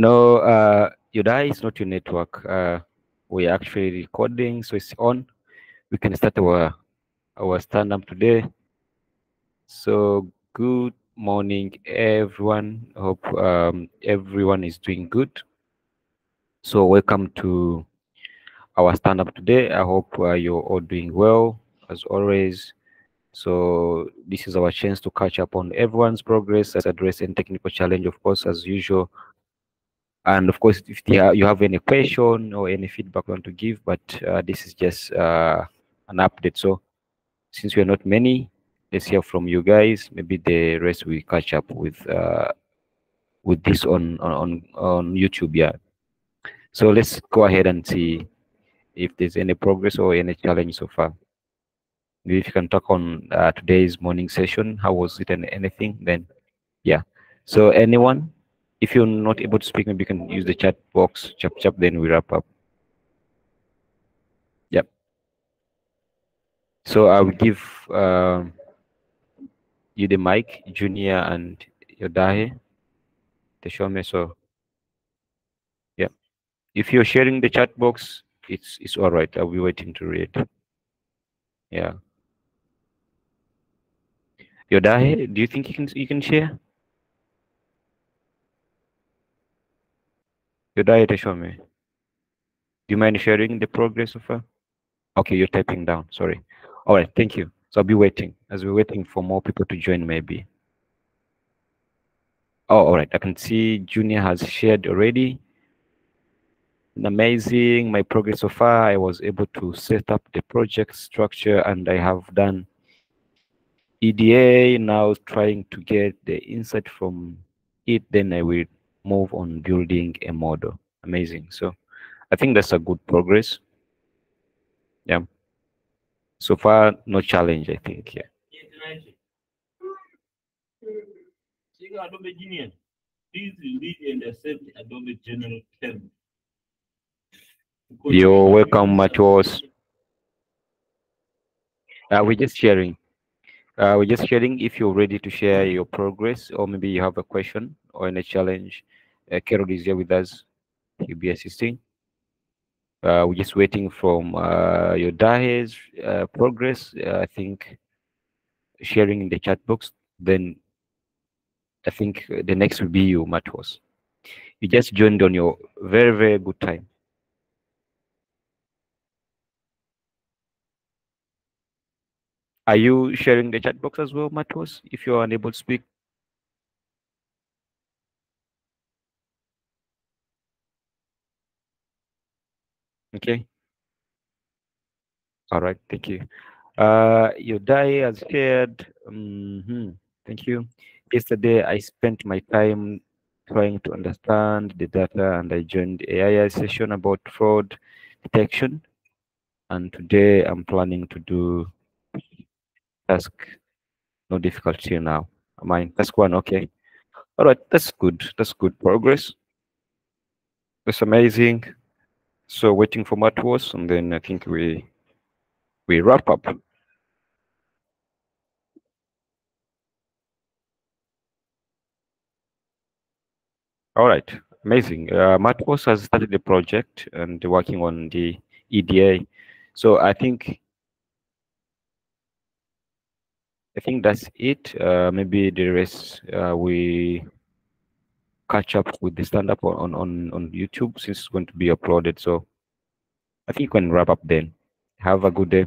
No, uh, Yodahe is not your network. Uh, we're actually recording, so it's on. We can start our our stand up today. So good morning, everyone. Hope um, everyone is doing good. So welcome to our stand up today. I hope uh, you're all doing well as always. So this is our chance to catch up on everyone's progress, address any technical challenge, of course, as usual. And of course, if you have any question or any feedback you want to give, but uh, this is just uh, an update. So since we are not many, let's hear from you guys. Maybe the rest we catch up with uh, with this on on on YouTube. Yeah. So let's go ahead and see if there's any progress or any challenge so far. Maybe if you can talk on uh, today's morning session, how was it and anything, then yeah. So anyone, if you're not able to speak, maybe you can use the chat box, chap chap, then we wrap up. Yep. So I will give uh, you the mic, Junior and Yodahe, show me. So yeah, if you're sharing the chat box, it's it's all right. I'll be waiting to read. Yeah. Yodahe, do you think you can you can share? Show me. Do you mind sharing the progress of her? Okay, you're typing down. Sorry. All right, thank you. So I'll be waiting as we're waiting for more people to join, maybe. Oh, all right. I can see Junior has shared already. Amazing. My progress so far, I was able to set up the project structure and I have done EDA now trying to get the insight from it. Then I will move on building a model. Amazing. So I think that's a good progress. Yeah. So far, no challenge, I think. Yeah. Adobe Genius, please read and accept Adobe General. You're welcome, Matos. Uh, we're just sharing. Uh, we're just sharing if you're ready to share your progress, or maybe you have a question or any challenge. Uh, Carol is here with us. He'll be assisting. Uh, we're just waiting from uh, Yodahe's uh, progress. Uh, I think sharing in the chat box. Then I think the next will be you, Matos. You just joined on your very, very good time. Are you sharing the chat box as well, Matos, if you're unable to speak? Okay. All right, thank you. Uh, Yodahe has shared. Mm -hmm, thank you. Yesterday, I spent my time trying to understand the data and I joined AI session about fraud detection. And today I'm planning to do task no difficulty now. Mine task one, okay. All right, that's good. That's good progress. That's amazing. So waiting for Matos, and then I think we we wrap up. All right, amazing. Uh, Matos has started the project and working on the EDA. So I think I think that's it. Uh, maybe the rest uh, we catch up with the stand up on, on, on YouTube since it's going to be uploaded. So I think we can wrap up then. Have a good day.